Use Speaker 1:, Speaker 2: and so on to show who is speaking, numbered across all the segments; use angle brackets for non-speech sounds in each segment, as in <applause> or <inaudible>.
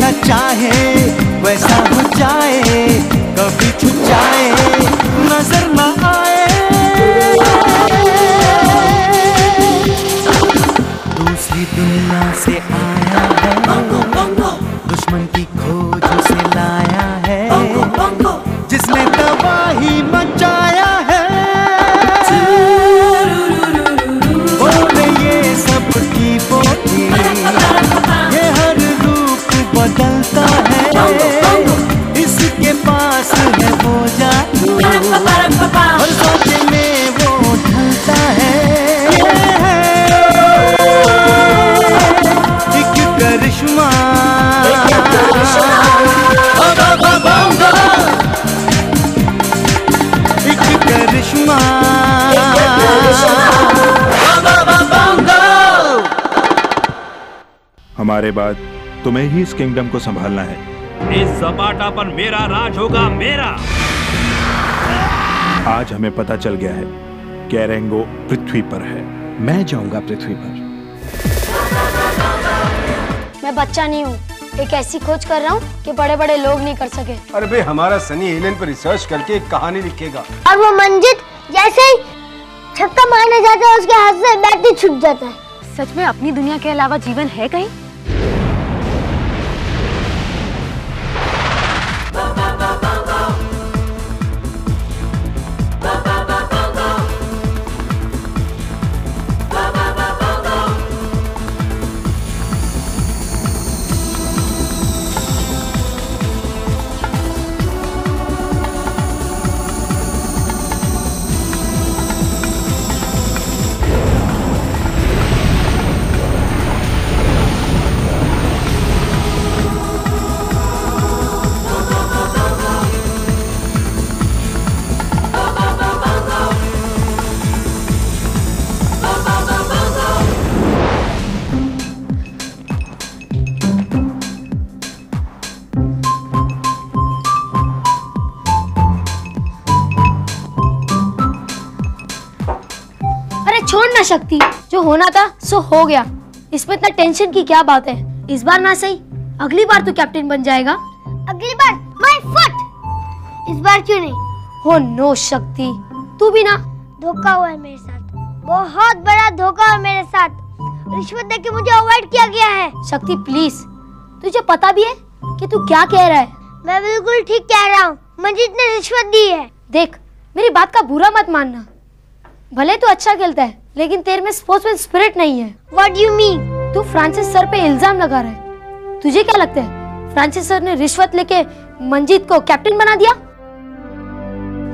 Speaker 1: ये जैसा
Speaker 2: बाद तुम्हें ही इस किंगडम को संभालना है।
Speaker 3: इस सपाटा पर मेरा राज होगा मेरा।
Speaker 2: आज हमें पता चल गया है कि एरेंगो पृथ्वी पर है।
Speaker 4: मैं जाऊँगा पृथ्वी पर।
Speaker 5: मैं बच्चा नहीं हूँ। एक ऐसी खोज कर रहा हूँ कि बड़े बड़े लोग नहीं कर सके।
Speaker 6: अरे भाई हमारा सनी एलियन पर रिसर्च करके एक कहानी लिखेगा।
Speaker 7: और वो मंजित जैसे ही छक्का मारने जाता है उसके हाथ से बैट ही छूट जाता है।
Speaker 8: सच में अपनी दुनिया के अलावा जीवन है कहीं?
Speaker 5: शक्ति जो होना था सो हो गया। इसमें इतना टेंशन की क्या बात है? इस बार ना सही अगली बार तो कैप्टन बन जाएगा।
Speaker 7: अगली बार माय फुट इस बार क्यों नहीं?
Speaker 5: हो नो शक्ति। तू भी ना।
Speaker 7: धोखा हुआ है मेरे साथ। बहुत बड़ा धोखा हुआ मेरे साथ। रिश्वत देके मुझे अवॉइड किया गया है।
Speaker 5: शक्ति प्लीज़ तुझे पता भी है कि तू क्या कह रहा है?
Speaker 7: मैं बिल्कुल ठीक कह रहा हूँ। मंजित ने रिश्वत दी है।
Speaker 5: देख मेरी बात का बुरा मत मानना। भले तू अच्छा खेलता है लेकिन तेरे में स्पोर्ट्समैन स्पिरिट नहीं है।
Speaker 7: व्हाट यू मीन
Speaker 5: तू फ्रांसिस सर पे इल्ज़ाम लगा रहा है। तुझे क्या लगता है? फ्रांसिस सर ने रिश्वत लेके मंजीत को कैप्टन बना दिया?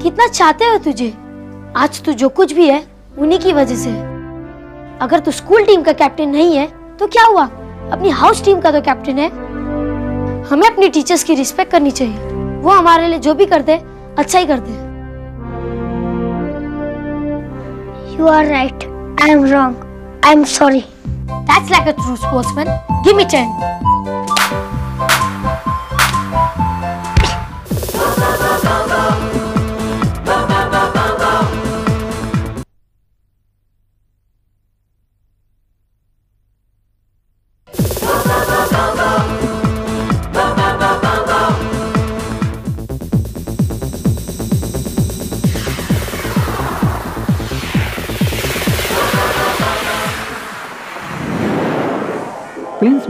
Speaker 5: कितना चाहते हो तुझे? आज तू जो कुछ भी है उन्हीं की वजह से। अगर तू स्कूल टीम का कैप्टन नहीं है तो क्या हुआ? अपनी हाउस टीम का तो कैप्टन है। हमें अपनी टीचर्स की रिस्पेक्ट करनी चाहिए। वो हमारे लिए जो भी करते अच्छा ही करते
Speaker 7: you are right I'm wrong. I'm sorry.
Speaker 5: That's like a true sportsman. Give me 10.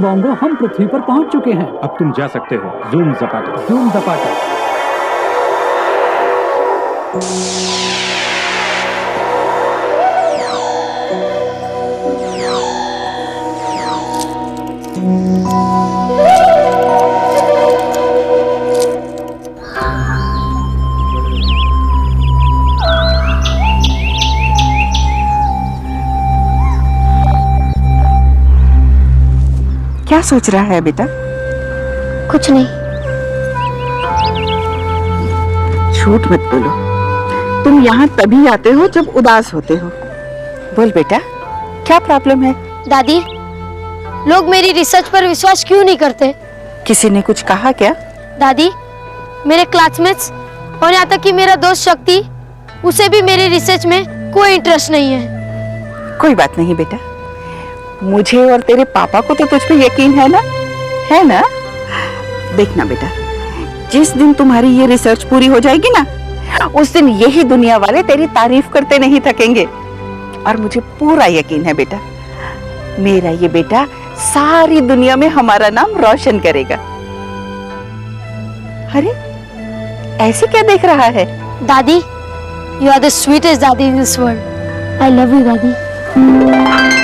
Speaker 9: बोंगो हम पृथ्वी पर पहुँच चुके हैं।
Speaker 2: अब तुम जा सकते हो। जूम जपाटा।
Speaker 9: जूम जपाटा।
Speaker 10: सोच रहा है बेटा?
Speaker 7: कुछ नहीं।
Speaker 10: झूठ मत बोलो। तुम यहाँ तभी आते हो जब उदास होते हो। बोल बेटा क्या प्रॉब्लम है?
Speaker 5: दादी लोग मेरी रिसर्च पर विश्वास क्यों नहीं करते?
Speaker 10: किसी ने कुछ कहा क्या?
Speaker 5: दादी मेरे क्लासमेट्स और यहाँ तक कि मेरा दोस्त शक्ति उसे भी मेरी रिसर्च में कोई इंटरेस्ट नहीं है।
Speaker 10: कोई बात नहीं बेटा। मुझे और तेरे पापा को तो तुझ पे यकीन है ना? है ना? देखना बेटा, जिस दिन तुम्हारी ये रिसर्च पूरी हो जाएगी ना, उस दिन यही दुनिया वाले तेरी तारीफ़ करते नहीं थकेंगे। और मुझे पूरा यकीन है बेटा, मेरा ये बेटा सारी दुनिया में हमारा नाम रोशन करेगा। अरे, ऐसे क्या देख रहा है?
Speaker 5: दादी you are the sweetest dadi in this world I love you dadi.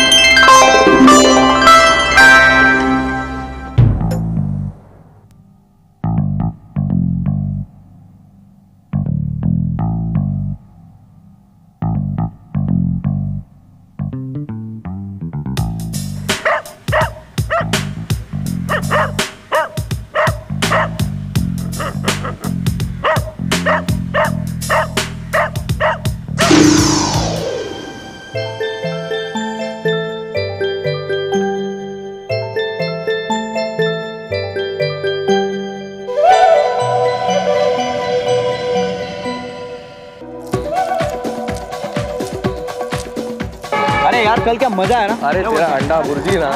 Speaker 11: मज़ा है ना? अरे तेरा अंडा भुर्जी ना।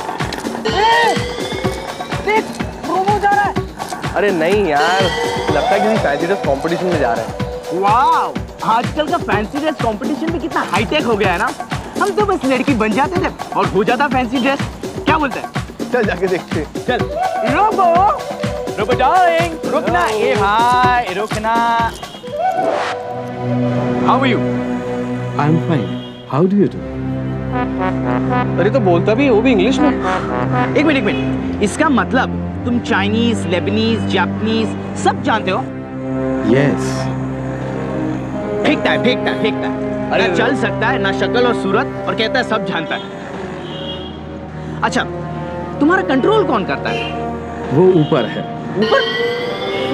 Speaker 11: अरे नहीं यार लगता है किसी फैंसी ड्रेस कंपटीशन में जा रहे हैं।
Speaker 12: वाह आजकल का फैंसी ड्रेस कंपटीशन भी कितना हाईटेक हो गया है ना। हम तो बस लड़की बन जाते थे और हो जाता फैंसी ड्रेस क्या बोलते हैं?
Speaker 11: चल जाके देखते।
Speaker 12: चल। रुको। रुको डार्लिंग रुकना ए हाय रुकना। How are you
Speaker 4: I am fine how do you do
Speaker 11: अरे तो बोलता भी वो भी इंग्लिश में।
Speaker 12: एक मिनट एक मिनट। इसका मतलब तुम चाइनीज़ लेबनीज जापानीज सब जानते हो?
Speaker 4: यस
Speaker 12: फेंकता है फेंकता है फेंकता है।
Speaker 11: अरे
Speaker 12: ना चल सकता है ना शक्ल और सूरत और कहता है सब जानता है। अच्छा तुम्हारा कंट्रोल कौन करता है?
Speaker 4: वो ऊपर है।
Speaker 12: ऊपर?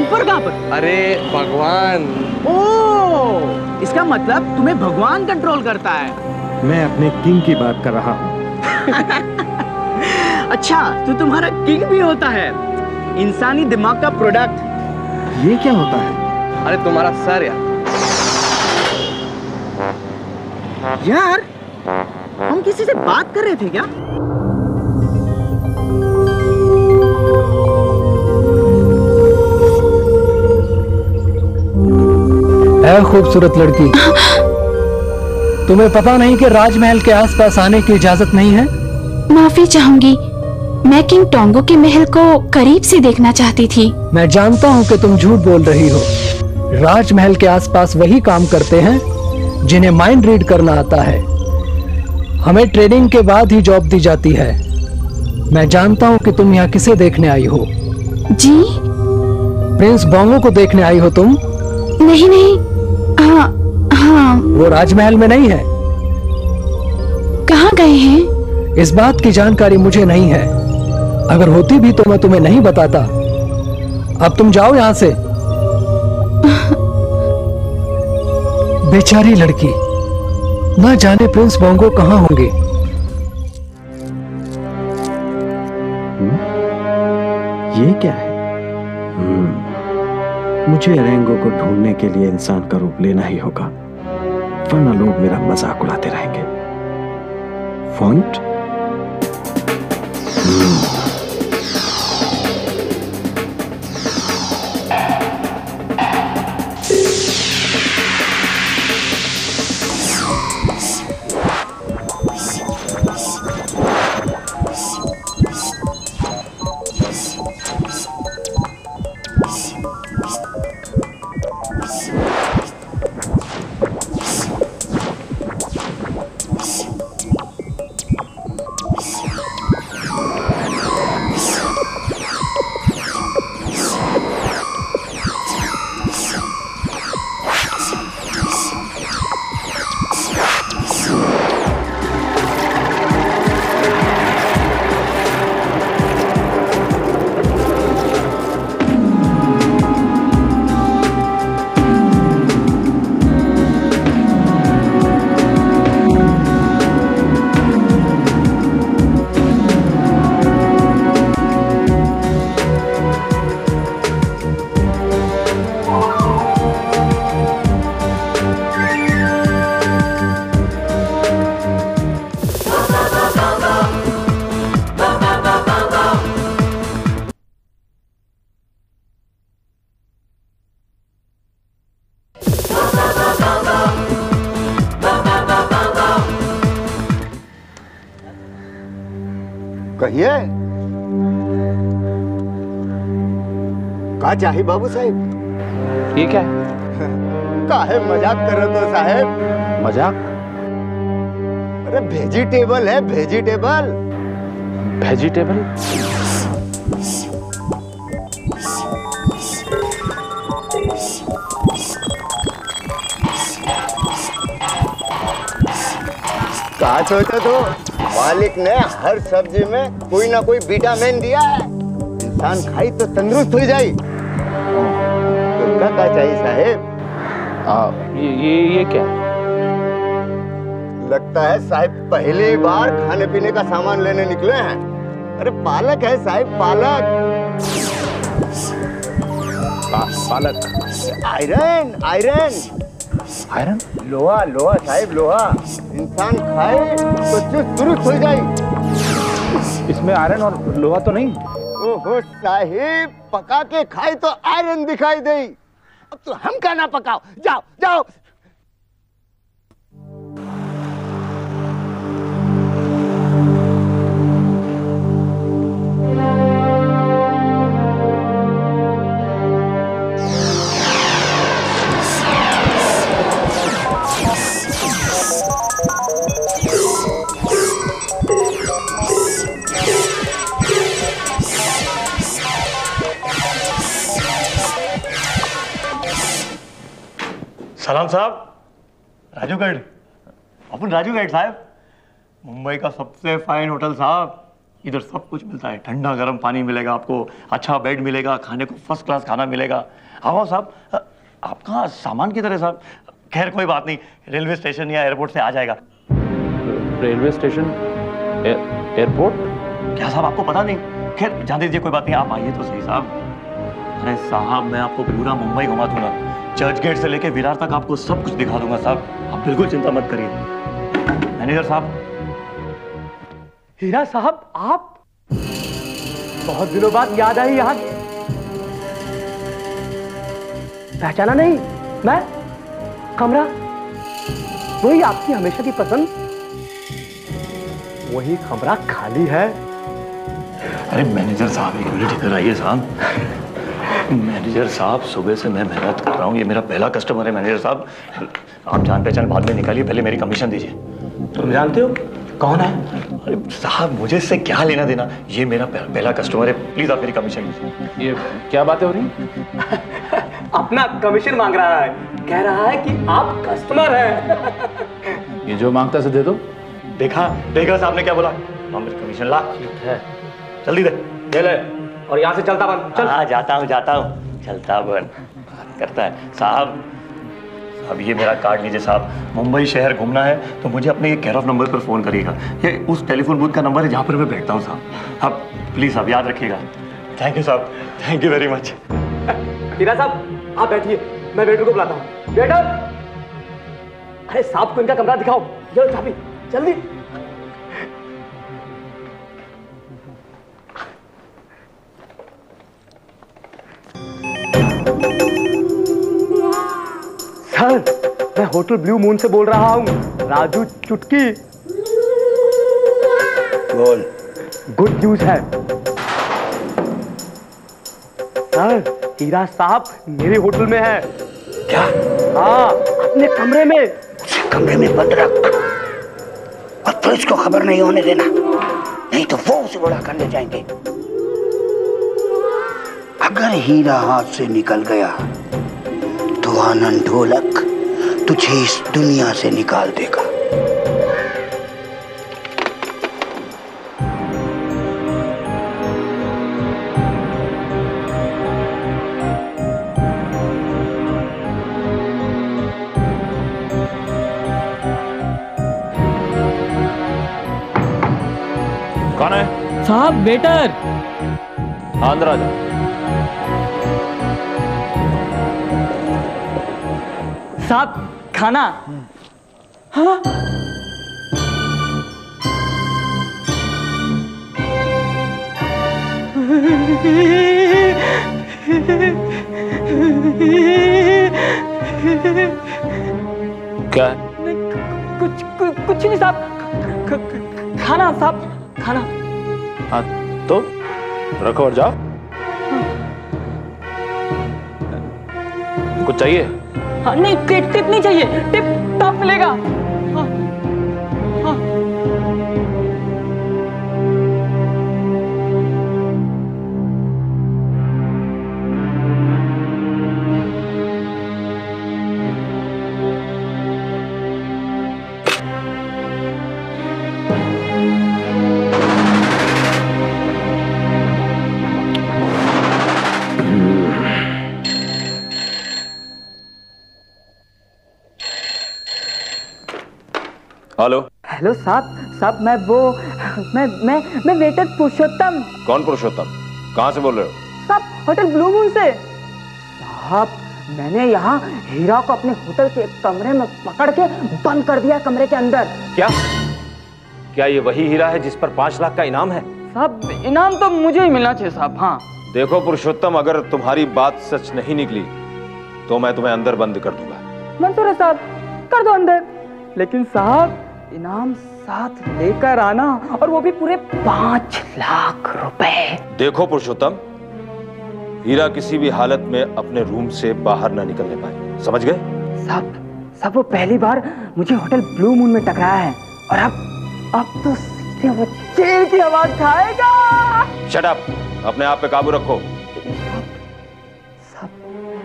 Speaker 12: ऊपर कहाँ पर?
Speaker 11: अरे भगवान।
Speaker 12: ओ इसका मतलब तुम्हें भगवान कंट्रोल करता है।
Speaker 4: मैं अपने किंग की बात कर रहा हूँ। <laughs>
Speaker 12: अच्छा तो तुम्हारा किंग भी होता है। इंसानी दिमाग का प्रोडक्ट
Speaker 4: ये क्या होता है?
Speaker 11: अरे तुम्हारा सर यार।
Speaker 12: यार हम किसी से बात कर रहे थे क्या?
Speaker 9: है खूबसूरत लड़की। <laughs> तुम्हें पता नहीं कि राजमहल के आसपास आने की इजाज़त नहीं है?
Speaker 13: माफ़ी चाहूँगी। मैं किंग टोंगो के महल को करीब से देखना चाहती थी।
Speaker 9: मैं जानता हूँ कि तुम झूठ बोल रही हो। राजमहल के आसपास वही काम करते हैं जिन्हें माइंड रीड करना आता है। हमें ट्रेनिंग के बाद ही जॉब दी जाती है। मैं जानता हूँ कि तुम यहाँ किसे देखने आई हो।
Speaker 13: जी?
Speaker 9: प्रिंस बोंगो को देखने आई हो तुम?
Speaker 13: नहीं नहीं। हाँ।
Speaker 9: वो राजमहल में नहीं है।
Speaker 13: कहाँ गए हैं?
Speaker 9: इस बात की जानकारी मुझे नहीं है। अगर होती भी तो मैं तुम्हें नहीं बताता। अब तुम जाओ यहाँ से। <laughs> बेचारी लड़की ना जाने प्रिंस बोंगो कहाँ होंगे।
Speaker 4: ये क्या है? हम्म, मुझे रेंगो को ढूँढने के लिए इंसान का रूप लेना ही होगा। वरना लोग मेरा मज़ाक उड़ाते रहेंगे। फॉन्ट
Speaker 14: कहिए। का चाहिए बाबू साहब?
Speaker 15: ये क्या है? <laughs>
Speaker 14: काहे मज़ाक कर रहे हो साहब।
Speaker 15: मज़ाक?
Speaker 14: अरे वेजिटेबल है वेजिटेबल
Speaker 15: वेजिटेबल
Speaker 14: कहा सोचा तो? मालिक ने हर सब्ज़ी में कोई ना कोई विटामिन दिया है। इंसान खाई तो तंदुरुस्त हो जाए तुमका क्या चाहिए साहेब?
Speaker 15: ये ये ये क्या?
Speaker 14: लगता है साहब पहली बार खाने पीने का सामान लेने निकले हैं। अरे पालक है साहब पालक।
Speaker 15: पा, पालक।
Speaker 14: Iron iron.
Speaker 15: आयरन?
Speaker 14: लोहा लोहा साहेब लोहा। इंसान खाए तो चुस्त दुरुस्त हो जाए।
Speaker 15: इसमें आयरन और लोहा तो नहीं?
Speaker 14: ओहो साहिब पका के खाए तो आयरन दिखाई दे अब तो हम खाना पकाओ। जाओ जाओ
Speaker 16: सलाम साहब। राजू गाइड अपन राजू गाइड साहब। मुंबई का सबसे फाइन होटल साहब। इधर सब कुछ मिलता है। ठंडा गर्म पानी मिलेगा आपको अच्छा बेड मिलेगा खाने को फ़र्स्ट क्लास खाना मिलेगा। आओ साहब आपका सामान किधर है साहब? खैर कोई बात नहीं। रेलवे स्टेशन या एयरपोर्ट से आ जाएगा।
Speaker 15: Railway station? एयरपोर्ट?
Speaker 16: क्या साहब आपको पता नहीं? खैर जान दीजिए कोई बात नहीं आप आइए तो सही साहब। अरे साहब मैं आपको पूरा मुंबई घुमा दूँगा। चर्च गेट से लेके विरार तक आपको सब कुछ दिखा दूँगा साहब। आप बिल्कुल चिंता मत करिए। मैनेजर साहब।
Speaker 6: हीरा साहब आप बहुत दिनों बाद याद आई यहाँ। पहचाना नहीं? मैं? कमरा? वही आपकी हमेशा की पसंद? वही कमरा खाली है।
Speaker 16: अरे मैनेजर साहब एक मिनट इधर आइए साहब। मैनेजर साहब सुबह से मैं मेहनत कर रहा हूँ। ये मेरा पहला कस्टमर है मैनेजर साहब। आप जान पहचान बाद में निकालिए पहले मेरी कमीशन दीजिए।
Speaker 6: तुम जानते हो? कौन है?
Speaker 16: अरे साहब मुझे इससे क्या लेना देना? ये मेरा पहला कस्टमर है। प्लीज़ आप मेरी कमीशन दीजिए।
Speaker 15: ये क्या बातें हो रही <laughs>
Speaker 6: अपना कमीशन मांग रहा है। कह रहा है कि आप कस्टमर हैं।
Speaker 15: ये जो माँगता से दे दो।
Speaker 16: देखा देखा साहब ने क्या बोला? हाँ मेरी कमीशन ला।
Speaker 6: है।
Speaker 16: जल्दी दे।
Speaker 6: ले ले। और यहाँ से चलता बन चल।
Speaker 16: हाँ जाता हूँ जाता हूँ। चलता बन। बात करता है। साहब अब ये मेरा कार्ड लीजिए साहब। मुंबई शहर घूमना है तो मुझे अपने ये केयर ऑफ़ नंबर पर फ़ोन करिएगा। ये उस टेलीफोन बूथ का नंबर है जहाँ पर मैं बैठता हूँ साहब। अब प्लीज़ आप याद रखिएगा। थैंक यू साहब। Thank you very much
Speaker 6: Heera साहब आप बैठिए। मैं वेटर को बुलाता हूँ। वेटर अरे साहब को इनका कमरा दिखाओ। जल्दी चाबी। जल्दी। होटल ब्लू मून से बोल रहा हूँ। राजू चुटकी।
Speaker 14: बोल।
Speaker 6: गुड न्यूज़ है। सर हीरा साहब मेरे होटल में है।
Speaker 14: क्या?
Speaker 6: हाँ अपने कमरे में।
Speaker 14: उसे कमरे में बंद रख। और पुलिस को खबर नहीं होने देना। नहीं तो वो उसे बुरा कर ले जाएँगे। अगर हीरा हाथ से निकल गया तो आनंद ढोलक। तुझे इस दुनिया से निकाल देगा।
Speaker 15: कौन है?
Speaker 17: साहब वेटर।
Speaker 15: हाँ, आ जा।
Speaker 6: साहब खाना? हाँ?
Speaker 15: क्या? है
Speaker 6: कुछ कुछ नहीं साहब। खाना साहब खाना।
Speaker 18: हाँ तो रखो और जाओ। कुछ चाहिए?
Speaker 17: हाँ नहीं टिप टिप नहीं चाहिए टिप टॉप मिलेगा।
Speaker 18: हेलो।
Speaker 17: हेलो साहब साहब मैं वो मैं मैं मैं वेटर पुरुषोत्तम।
Speaker 18: कौन पुरुषोत्तम? कहाँ से बोल रहे हो?
Speaker 17: साहब होटल ब्लू मून से। साहब मैंने यहाँ हीरा को अपने होटल के कमरे में पकड़ के बंद कर दिया कमरे के अंदर।
Speaker 18: क्या? क्या ये वही हीरा है जिस पर पाँच लाख का इनाम है?
Speaker 17: साहब इनाम तो मुझे ही मिलना चाहिए साहब हाँ।
Speaker 18: देखो पुरुषोत्तम अगर तुम्हारी बात सच नहीं निकली तो मैं तुम्हें अंदर बंद कर दूँगा।
Speaker 17: मंसूर साहब कर दो अंदर। लेकिन साहब इनाम साथ लेकर आना और वो भी पूरे पाँच लाख रुपए।
Speaker 18: देखो पुरुषोत्तम हीरा किसी भी हालत में अपने रूम से बाहर ना निकलने पाए। समझ गए?
Speaker 17: साहब साहब वो पहली बार मुझे होटल ब्लू मून में टकराया है और अब अब तो सीधे वो जेल की आवाज़ खाएगा।
Speaker 18: शट अप अपने आप पे काबू रखो।
Speaker 17: सब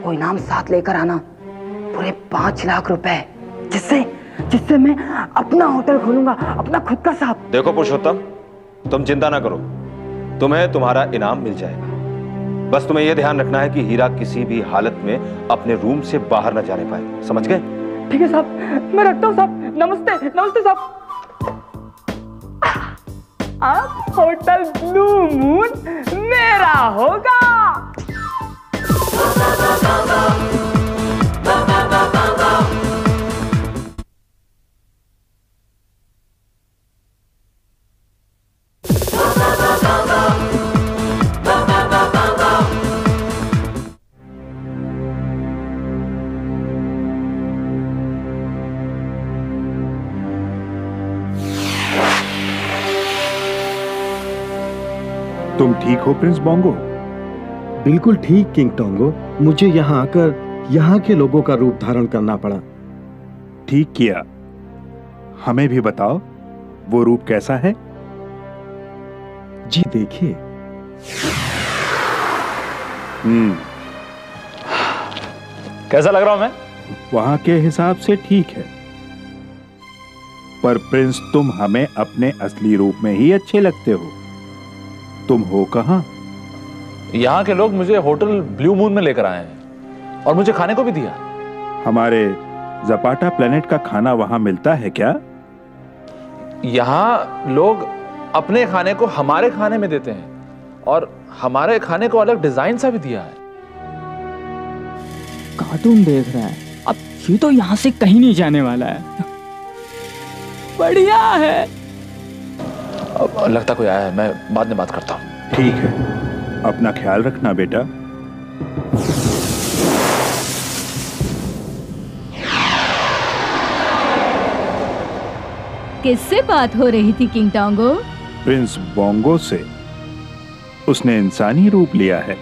Speaker 17: वो इनाम साथ लेकर आना पूरे पाँच लाख रुपए जिससे जिससे मैं अपना होटल खोलूँगा अपना खुद का साहब
Speaker 18: देखो पुरुषोत्तम तुम चिंता ना करो। तुम्हें तुम्हारा इनाम मिल जाएगा। बस तुम्हें यह ध्यान रखना है कि हीरा किसी भी हालत में अपने रूम से बाहर न जाने पाए। समझ गए?
Speaker 17: ठीक है साहब मैं रखता हूँ साहब। नमस्ते नमस्ते साहब। अब होटल ब्लू मून मेरा होगा।
Speaker 2: ठीक हो प्रिंस बोंगो?
Speaker 4: बिल्कुल ठीक किंग टोंगो। मुझे यहाँ आकर यहाँ के लोगों का रूप धारण करना पड़ा।
Speaker 2: ठीक किया। हमें भी बताओ वो रूप कैसा है?
Speaker 4: जी देखिए।
Speaker 2: हम्म।
Speaker 18: कैसा लग रहा हूँ मैं?
Speaker 2: वहाँ के हिसाब से ठीक है। पर प्रिंस तुम हमें अपने असली रूप में ही अच्छे लगते हो। तुम हो कहाँ?
Speaker 18: यहाँ के लोग मुझे होटल ब्लू मून में लेकर आए हैं और मुझे खाने को भी दिया।
Speaker 2: हमारे जपाटा प्लेनेट का खाना वहाँ मिलता है क्या?
Speaker 18: यहाँ लोग अपने खाने को हमारे खाने में देते हैं और हमारे खाने को अलग डिज़ाइन सा भी दिया है।
Speaker 17: कार्टून देख रहा है। अब ये तो यहाँ से कहीं नहीं जाने वाला है। बढ़िया है।
Speaker 18: लगता कोई आया है मैं बाद में बात करता हूँ।
Speaker 2: ठीक है। अपना ख्याल रखना बेटा।
Speaker 19: किससे बात हो रही थी किंग टोंगो?
Speaker 2: प्रिंस बोंगो से। उसने इंसानी रूप लिया है।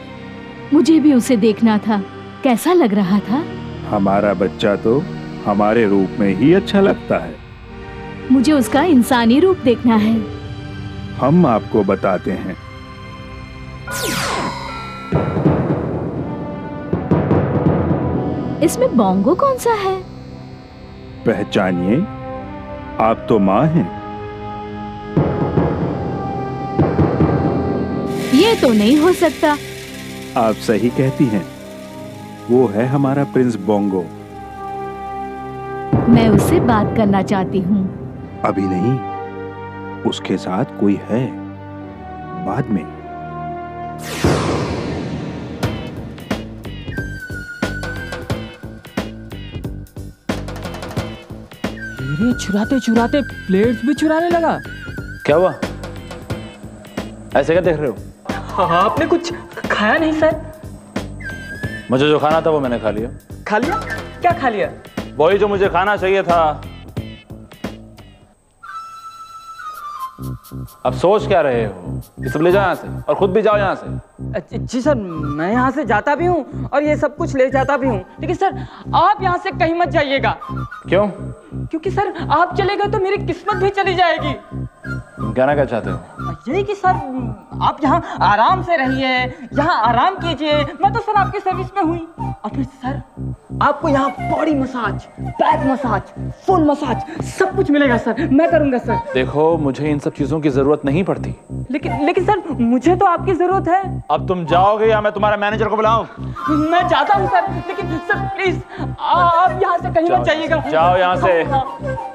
Speaker 19: मुझे भी उसे देखना था। कैसा लग रहा था?
Speaker 2: हमारा बच्चा तो हमारे रूप में ही अच्छा लगता है।
Speaker 19: मुझे उसका इंसानी रूप देखना है।
Speaker 2: हम आपको बताते हैं।
Speaker 19: इसमें बोंगो कौन सा है?
Speaker 2: पहचानिए। आप तो माँ हैं।
Speaker 19: ये तो नहीं हो सकता।
Speaker 2: आप सही कहती हैं। वो है हमारा प्रिंस बोंगो
Speaker 19: मैं उससे बात करना चाहती हूँ।
Speaker 2: अभी नहीं। उसके साथ कोई है? बाद में।
Speaker 17: हीरे चुराते चुराते प्लेट्स भी चुराने लगा।
Speaker 18: क्या हुआ? ऐसे क्या देख रहे हो
Speaker 17: हाँ आपने कुछ खाया नहीं सर?
Speaker 18: मुझे जो खाना था वो मैंने खा लिया।
Speaker 17: खा लिया? क्या खा लिया?
Speaker 18: वही जो मुझे खाना चाहिए था।
Speaker 15: अब सोच क्या रहे हो? ये सब ले जाओ यहाँ से और खुद भी जाओ यहाँ से।
Speaker 17: जी सर मैं यहाँ से जाता भी हूँ और ये सब कुछ ले जाता भी हूँ। लेकिन सर आप यहाँ से कहीं मत जाइएगा।
Speaker 15: क्यों?
Speaker 17: क्योंकि सर आप चले गए तो मेरी किस्मत भी चली जाएगी।
Speaker 15: कहना क्या चाहते हो?
Speaker 17: यही कि सर आप यहाँ आराम से रहिए यहाँ आराम कीजिए। मैं तो सर आपकी सर्विस में हुई। और फिर सर आपको यहाँ body massage back massage full massage सब कुछ मिलेगा सर मैं करूँगा सर
Speaker 15: देखो मुझे इन सब चीज़ों की ज़रूरत नहीं पड़ती।
Speaker 17: लेकिन लेकिन सर मुझे तो आपकी ज़रूरत है।
Speaker 15: अब तुम जाओगे या मैं तुम्हारा मैनेजर को बुलाऊं?
Speaker 17: मैं जाता हूँ सर लेकिन सर प्लीज़ आप यहाँ से कहीं मत जाइएगा।
Speaker 15: जाओ यहाँ से।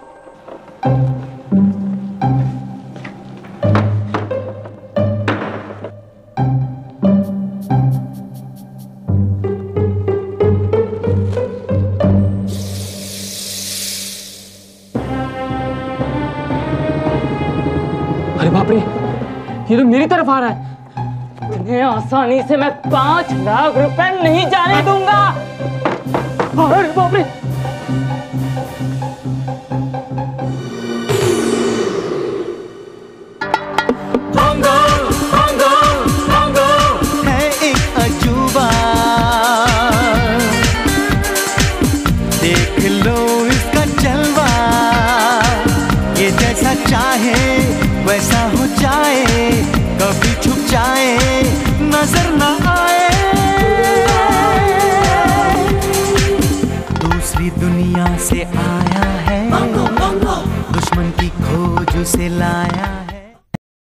Speaker 17: आ रहा है इतने आसानी से मैं पाँच लाख रुपए नहीं जाने दूँगा। अरे बाप रे
Speaker 1: दुनिया